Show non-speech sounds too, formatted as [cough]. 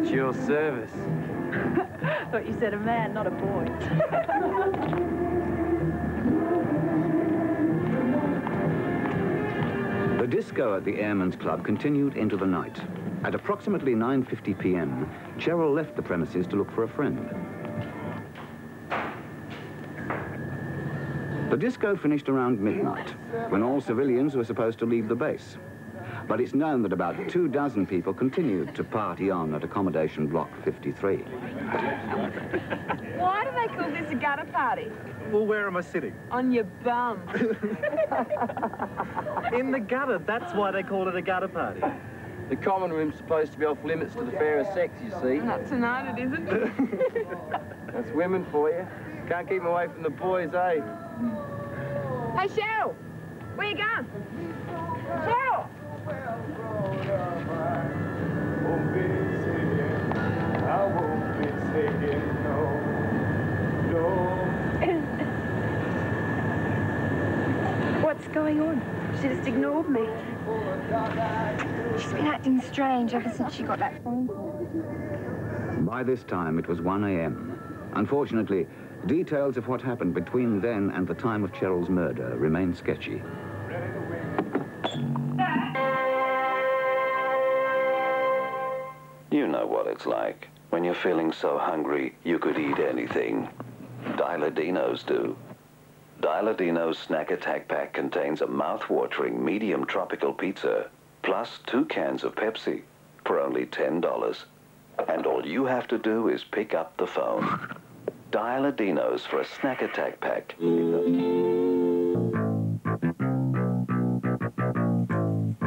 At your service. [laughs] Thought you said a man, not a boy. [laughs] The disco at the Airmen's Club continued into the night. At approximately 9.50 p.m., Cheryl left the premises to look for a friend. The disco finished around midnight, when all civilians were supposed to leave the base. But it's known that about two dozen people continued to party on at accommodation block 53. [laughs] Why do they call this a gutter party? Well, where am I sitting? On your bum. [laughs] In the gutter. That's why they call it a gutter party. The common room's supposed to be off limits to the fairer sex, you see. Not tonight, it isn't. [laughs] That's women for you. Can't keep 'em away from the boys, eh? hey, Cheryl! Where you going? Cheryl! [laughs] What's going on? She just ignored me. She's been acting strange ever since she got that phone call. By this time, it was 1 a.m. Unfortunately, details of what happened between then and the time of Cheryl's murder remain sketchy. You know what it's like. When you're feeling so hungry, you could eat anything. Dial A Dinos do. Dial A Dino's Snack Attack Pack contains a mouth-watering medium tropical pizza, plus two cans of Pepsi, for only $10. And all you have to do is pick up the phone. Dial A Dinos for a Snack Attack Pack.